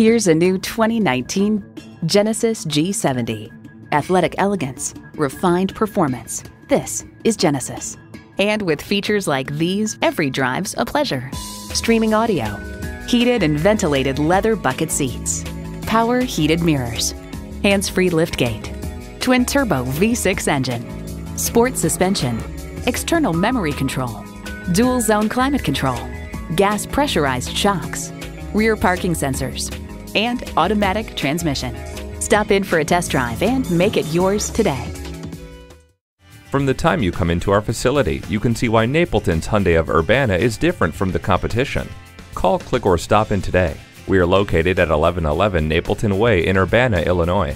Here's a new 2019 Genesis G70. Athletic elegance, refined performance. This is Genesis. And with features like these, every drive's a pleasure. Streaming audio, heated and ventilated leather bucket seats, power heated mirrors, hands-free liftgate, twin turbo V6 engine, sport suspension, external memory control, dual zone climate control, gas pressurized shocks, rear parking sensors, and automatic transmission. Stop in for a test drive and make it yours today. From the time you come into our facility, you can see why Napleton's Hyundai of Urbana is different from the competition. Call, click, or stop in today. We are located at 1111 Napleton Way in Urbana, Illinois.